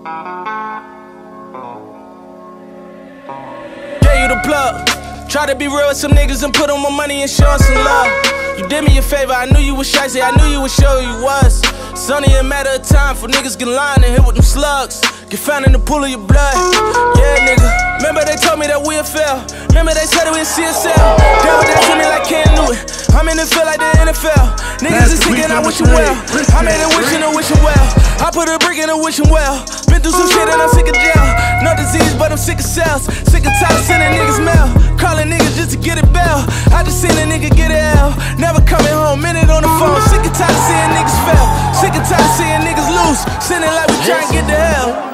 Gave you the plug. Try to be real with some niggas and put on my money and show some love. You did me a favor, I knew you was shicey, I knew you would show you was. It's only a matter of time for niggas get lined and hit with them slugs. Get found in the pool of your blood. Yeah, nigga. Remember they told me that we'll fail. Remember they said it was CSL. They with that to me like Cam Newton. I'm in the field like the NFL. Niggas is and I wish you well. I made a wish and a wish. I put a brick in a wish him well. Been through some shit and I'm sick of jail. No disease, but I'm sick of cells. Sick of tired of sending niggas mail. Calling niggas just to get a bell. I just seen a nigga get a L. Never coming home, minute on the phone. Sick of tired of seeing niggas fail. Sick of tired of seeing niggas lose. Sending like we trying to get to hell.